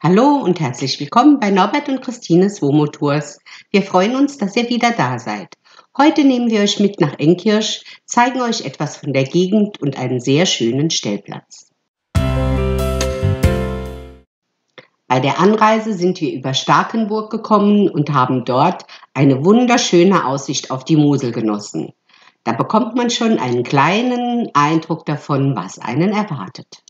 Hallo und herzlich willkommen bei Norbert und Christines Womo Tours. Wir freuen uns, dass ihr wieder da seid. Heute nehmen wir euch mit nach Enkirch, zeigen euch etwas von der Gegend und einen sehr schönen Stellplatz. Bei der Anreise sind wir über Starkenburg gekommen und haben dort eine wunderschöne Aussicht auf die Mosel genossen. Da bekommt man schon einen kleinen Eindruck davon, was einen erwartet.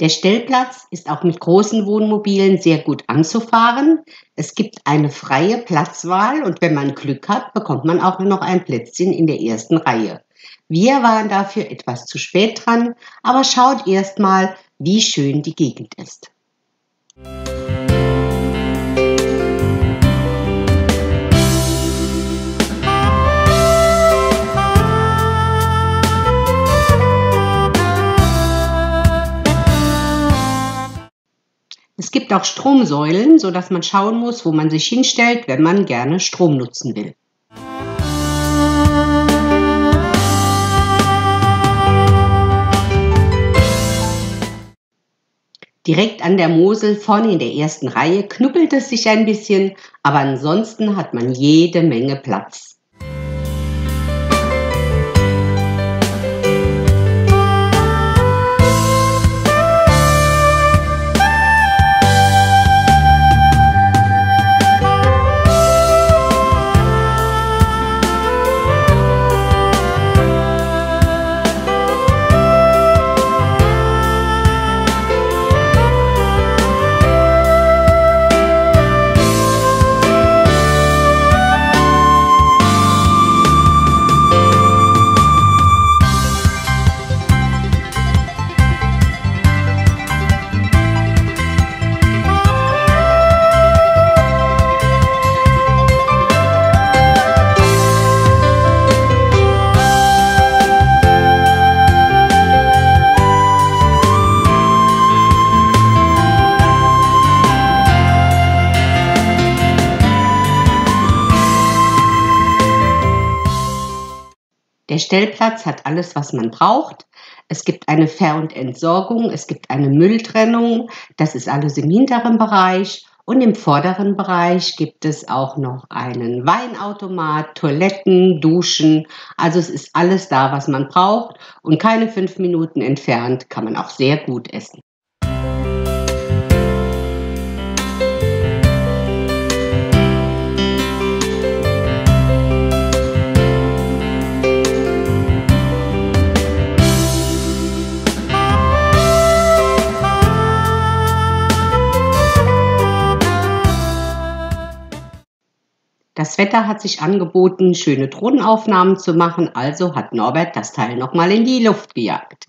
Der Stellplatz ist auch mit großen Wohnmobilen sehr gut anzufahren. Es gibt eine freie Platzwahl und wenn man Glück hat, bekommt man auch noch ein Plätzchen in der ersten Reihe. Wir waren dafür etwas zu spät dran, aber schaut erst mal, wie schön die Gegend ist. Es gibt auch Stromsäulen, sodass man schauen muss, wo man sich hinstellt, wenn man gerne Strom nutzen will. Direkt an der Mosel vorne in der ersten Reihe knuppelt es sich ein bisschen, aber ansonsten hat man jede Menge Platz. Der Stellplatz hat alles, was man braucht. Es gibt eine Ver- und Entsorgung, es gibt eine Mülltrennung, das ist alles im hinteren Bereich. Und im vorderen Bereich gibt es auch noch einen Weinautomat, Toiletten, Duschen. Also es ist alles da, was man braucht. Und keine fünf Minuten entfernt kann man auch sehr gut essen. Das Wetter hat sich angeboten, schöne Drohnenaufnahmen zu machen, also hat Norbert das Teil nochmal in die Luft gejagt.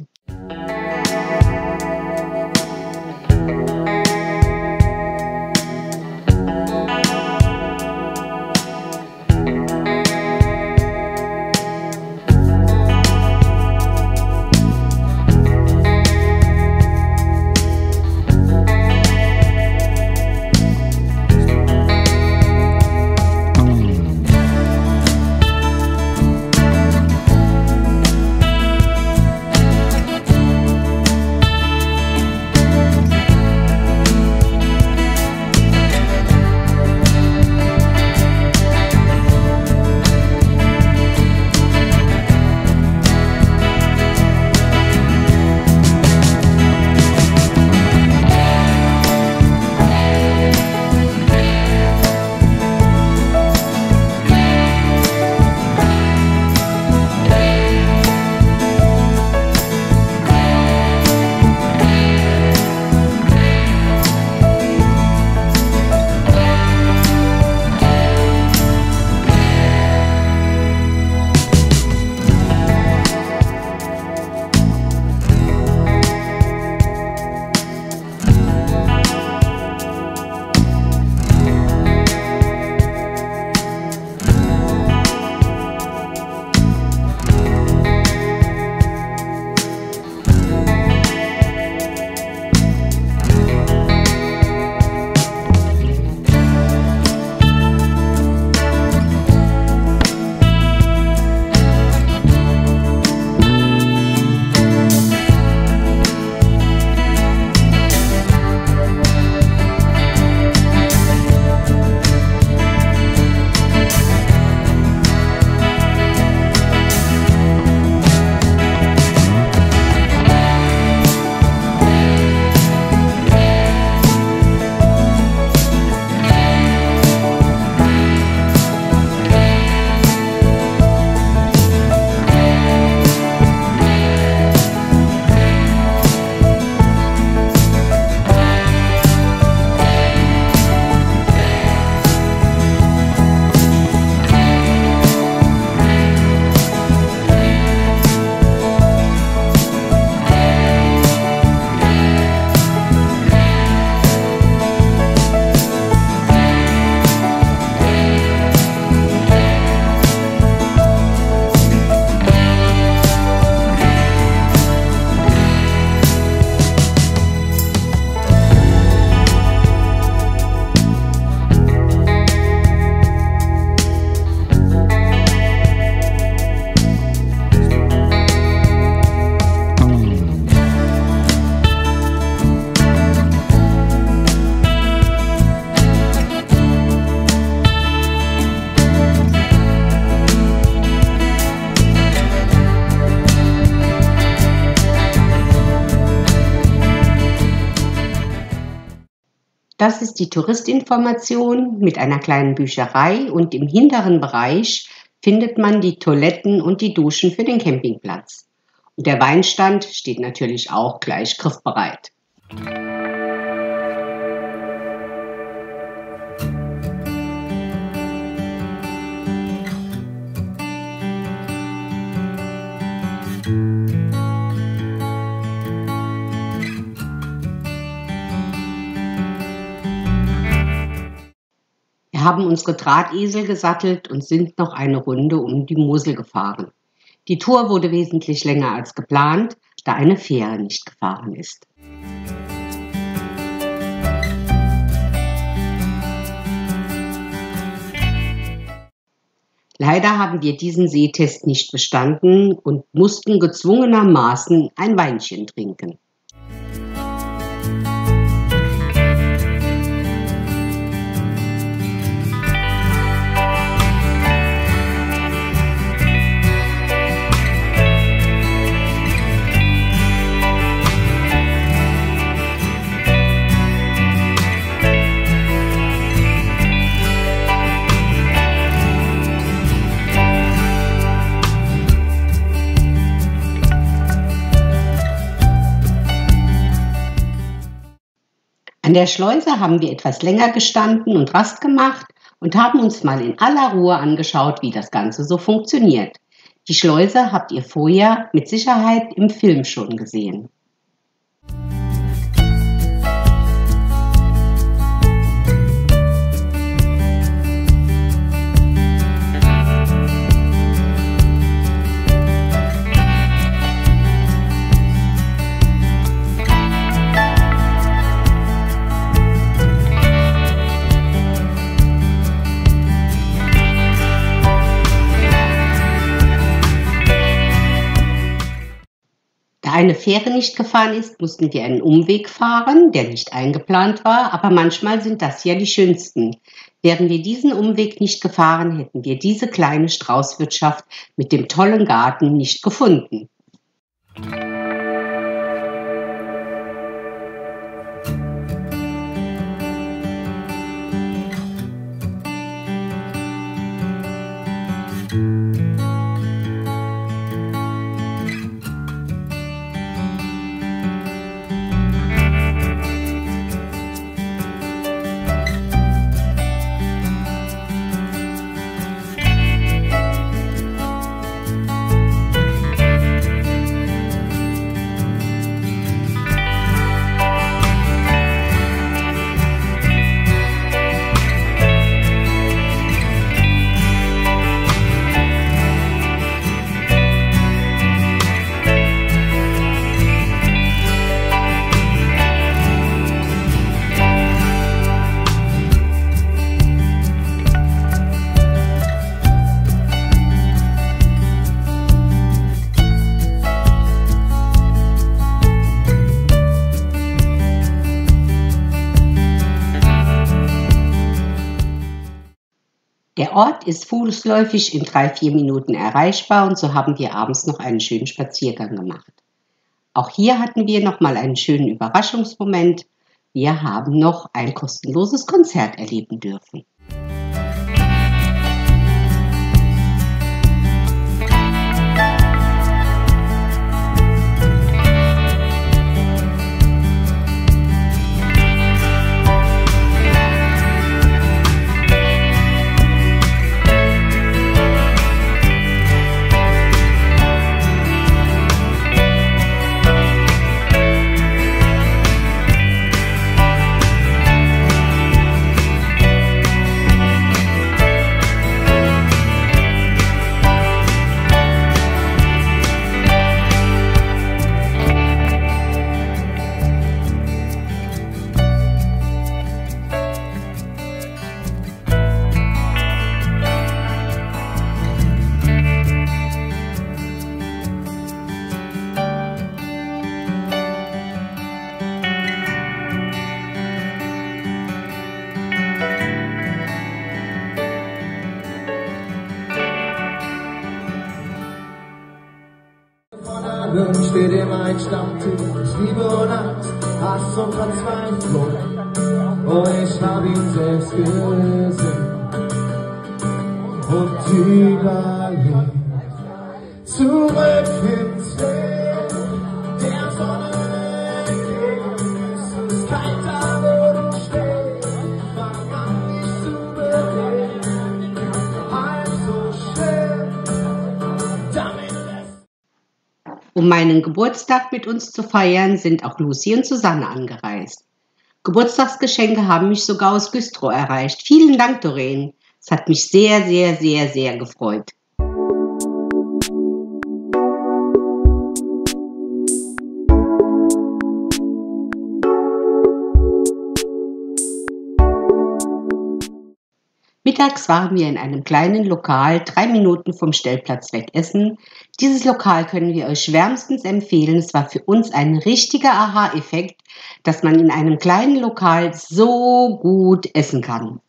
Das ist die Touristinformation mit einer kleinen Bücherei und im hinteren Bereich findet man die Toiletten und die Duschen für den Campingplatz. Und der Weinstand steht natürlich auch gleich griffbereit. Haben unsere Drahtesel gesattelt und sind noch eine Runde um die Mosel gefahren. Die Tour wurde wesentlich länger als geplant, da eine Fähre nicht gefahren ist. Leider haben wir diesen Sehtest nicht bestanden und mussten gezwungenermaßen ein Weinchen trinken. An der Schleuse haben wir etwas länger gestanden und Rast gemacht und haben uns mal in aller Ruhe angeschaut, wie das Ganze so funktioniert. Die Schleuse habt ihr vorher mit Sicherheit im Film schon gesehen. Eine Fähre nicht gefahren ist, mussten wir einen Umweg fahren, der nicht eingeplant war, aber manchmal sind das ja die schönsten. Wären wir diesen Umweg nicht gefahren, hätten wir diese kleine Straußwirtschaft mit dem tollen Garten nicht gefunden. Ort ist fußläufig in drei, vier Minuten erreichbar und so haben wir abends noch einen schönen Spaziergang gemacht. Auch hier hatten wir nochmal einen schönen Überraschungsmoment. Wir haben noch ein kostenloses Konzert erleben dürfen. Steht immer ein Stammtisch, Liebe und Angst, Hass und Verzweiflung. Oh, ich hab ihn selbst gesehen und überlebt. Zurück ins Leben, der Sonne entgegen. Es ist kein Um meinen Geburtstag mit uns zu feiern, sind auch Lucy und Susanne angereist. Geburtstagsgeschenke haben mich sogar aus Güstrow erreicht. Vielen Dank, Doreen. Es hat mich sehr, sehr, sehr, sehr gefreut. Mittags waren wir in einem kleinen Lokal drei Minuten vom Stellplatz weg essen. Dieses Lokal können wir euch wärmstens empfehlen. Es war für uns ein richtiger Aha-Effekt, dass man in einem kleinen Lokal so gut essen kann.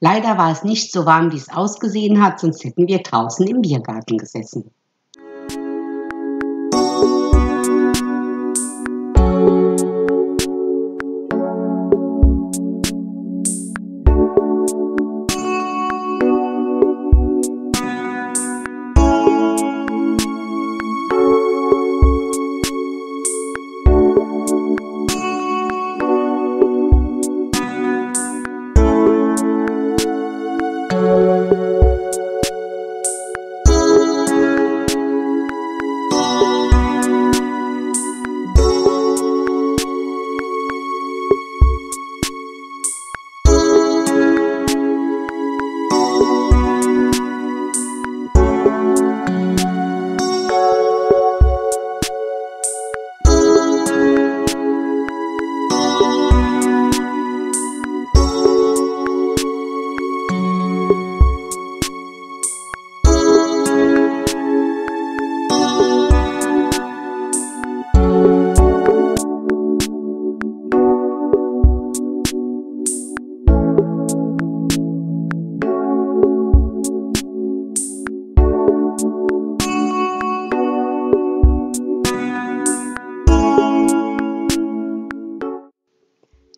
Leider war es nicht so warm, wie es ausgesehen hat, sonst hätten wir draußen im Biergarten gesessen.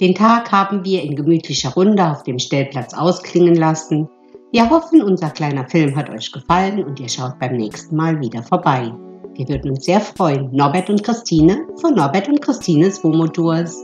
Den Tag haben wir in gemütlicher Runde auf dem Stellplatz ausklingen lassen. Wir hoffen, unser kleiner Film hat euch gefallen und ihr schaut beim nächsten Mal wieder vorbei. Wir würden uns sehr freuen. Norbert und Christine von Norbert und Christines Womo Tours.